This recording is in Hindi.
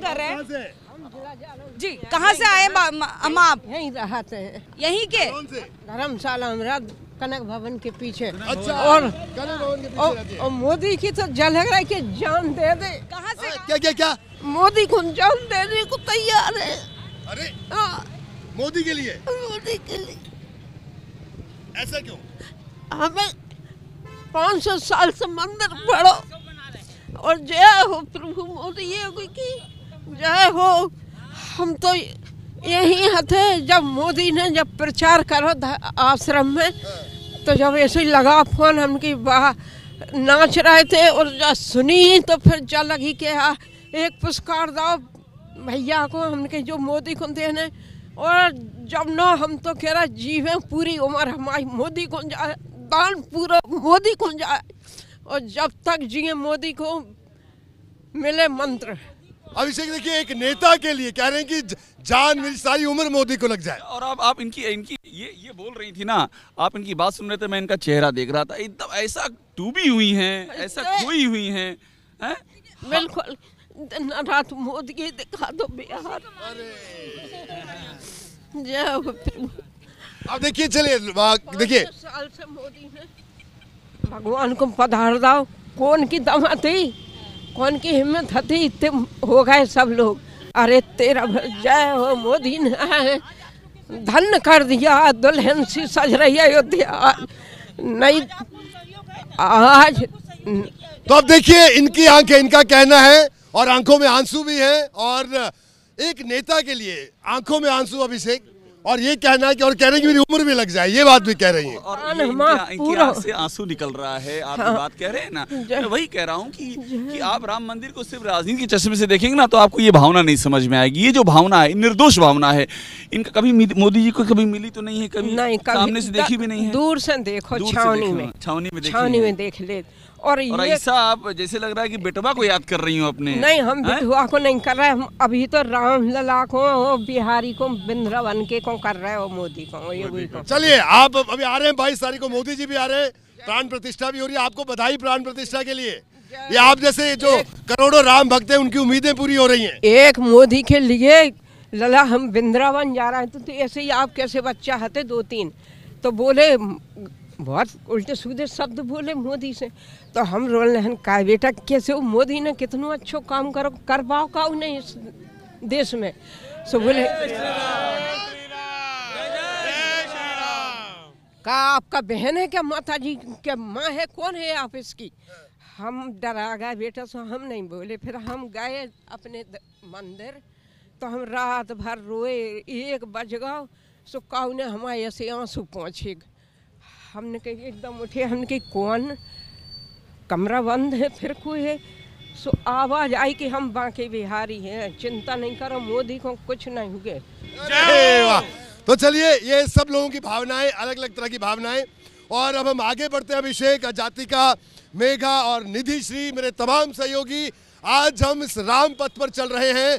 कौन कर रहे हैं? जी कहाँ से आए बा- म- अम्मा आप? यहीं रहते हैं। यहीं के? कौन से? धर्मशाला हमारा कनक भवन के पीछे। अच्छा और कनक भवन के पीछे और, और मोदी की तो जल लग रहा है कि जान दे दे। कहाँ से? क्या क्या क्या? मोदी को जान देने को तैयार है। अरे मोदी के लिए? मोदी के लिए। ऐसा क्यों? हमें पाँच सौ साल से मंदिर पढ़ो। और जय हो प्रभु मोदी योगी की जय हो हम तो यही हथे जब मोदी ने जब प्रचार करो आश्रम में तो जब ऐसे लगा फ़ोन हम की वाह नाच रहे थे और सुनी तो फिर जा लगी कि एक पुरस्कार दो भैया को हमने जो मोदी को देने। और जब ना हम तो कह रहा, जीवे पूरी उम्र हमारी मोदी को जाए दान पूरा मोदी को जाए और जब तक जिए मोदी को मिले मंत्र। अभिषेक देखिए एक नेता के लिए कह रहे हैं कि जान मेरी सारी उम्र मोदी को लग जाए। और आप आप इनकी इनकी ये ये बोल रही थी ना आप इनकी बात सुन रहे थे मैं इनका चेहरा देख रहा था। एकदम ऐसा डूबी हुई हैं ऐसा खोई हुई हैं हैं? बिल्कुल रात मोदी दिखा दो बिहार। जय अब देखिए चलिए देखिए। साल से मोदी है। भगवान को पधार दो कौन की दमा थी? कौन की हिम्मत थी इतने हो गए सब लोग। अरे तेरा जय हो मोदी ने। धन कर दिया, दुल्हन सी सज रही है अयोध्या। नहीं, आज तो अब देखिए, इनकी आँखें, इनका कहना है, और आँखों में आँसू भी है, और एक नेता के लिए आँखों में आँसू अभिषेक। और ये कहना है कि और कह रहे हैं कि मेरी उम्र भी लग जाए ये बात भी कह रही है। और ये इनकी, इनकी से आँसू निकल रहा है आप ये बात कह रहे हैं ना? मैं वही कह रहा हूँ कि कि आप राम मंदिर को सिर्फ़ राजनीति के चश्मे से देखेंगे ना तो आपको ये भावना नहीं समझ में आएगी। ये जो भावना है निर्दोष भावना है इनका कभी मोदी जी को कभी मिली तो नहीं है कभी नहीं सामने से देखी भी नहीं है। दूर से देखो छावनी में। छावनी में देखी छावनी में देख ले। और और ये ऐसा आप जैसे लग रहा है कि बेटवा को याद कर रही हूँ अपने। नहीं हम बेटवा को नहीं कर रहे हम अभी तो राम लला को बिहारी को बिंद्रावन के को कर रहे हो मोदी को वो योगी को। चलिए आप अभी आ रहे हैं बाईस तारीख को मोदी जी भी आ रहे हैं प्राण प्रतिष्ठा भी हो रही है आपको बधाई प्राण प्रतिष्ठा के लिए। ये आप जैसे जो करोड़ों राम भक्त हैं उनकी उम्मीदें पूरी हो रही हैं। एक मोदी के लिए लला हम बिंद्रावन जा रहे हैं तो ऐसे ही आप कैसे बच्चा हते दो तीन? तो बोले बहुत उल्टे सीधे शब्द बोले मोदी से। तो हम रोल रहन का बेटा कैसे वो मोदी ने कितना अच्छो काम करो करवाओ का नहीं इस देश में? सो बोले का आपका बहन है क्या माता जी क्या माँ है? कौन है आप इसकी? हम डरा गए बेटा सो हम नहीं बोले। फिर हम गए अपने मंदिर। तो हम रात भर रोए एक बज गए सो काऊ ने हमारे ऐसे आँसू पहुँचे। हमने कही, एकदम उठे, हमने कही, कौन? कमरा बंद है, फिर कोई है। सो आवाज़ आई कि हम बाकी बिहारी हैं, चिंता नहीं करो, मोदी को कुछ नहीं हुए तो चलिए, ये सब लोगों की भावनाएँ अलग अलग तरह की भावनाएँ। और अब हम आगे बढ़ते हैं अभिषेक जातिका मेघा और निधि श्री, मेरे तमाम सहयोगी। आज हम इस राम पथ पर चल रहे हैं।